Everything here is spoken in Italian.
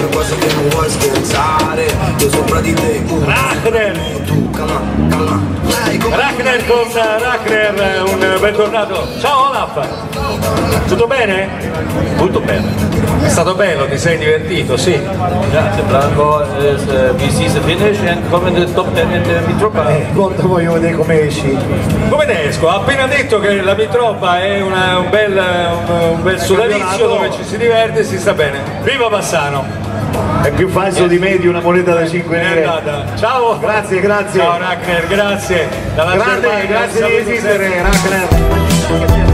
Sembra quasi che non vuoi scherzare Io sopra di te uh, Rachner! Tu calma, calma Rachner con Rachner, un bentornato. Ciao Olaf! Tutto bene? Tutto bene. È stato bello, ti sei divertito, sì. Yeah, the plan was is uh, we see the finish and come in the top 10 in the Mitropa. Eh, voglio vedere come esci. Come ne esco? Ha appena detto che la Mitropa è una- un bel, un, un bel sodalizio dove ci si diverte e si sta bene. Viva Bassano! È più falso di me di una moneta da 5 È lire. andata. Ciao! Grazie, grazie. Ciao Rachner, grazie. Dalla Grande, Germania, grazie di esistere. Ragnar.